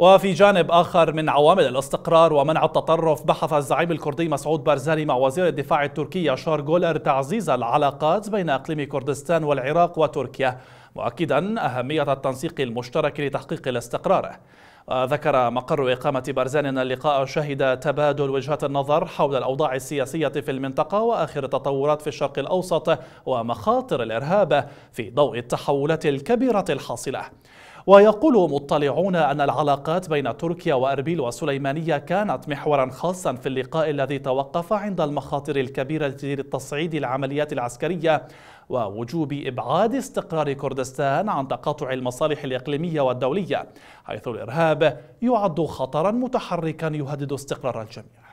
وفي جانب آخر من عوامل الاستقرار ومنع التطرف بحث الزعيم الكردي مسعود بارزاني مع وزير الدفاع التركي ياشار جولر تعزيز العلاقات بين أقليم كردستان والعراق وتركيا مؤكدا أهمية التنسيق المشترك لتحقيق الاستقرار. ذكر مقر إقامة بارزان أن اللقاء شهد تبادل وجهات النظر حول الأوضاع السياسية في المنطقة وآخر التطورات في الشرق الأوسط ومخاطر الإرهاب في ضوء التحولات الكبيرة الحاصلة. ويقول مطلعون أن العلاقات بين تركيا وأربيل وسليمانية كانت محورا خاصا في اللقاء الذي توقف عند المخاطر الكبيرة لتصعيد العمليات العسكرية ووجوب إبعاد استقرار كردستان عن تقاطع المصالح الإقليمية والدولية حيث الإرهاب يعد خطرا متحركا يهدد استقرار الجميع.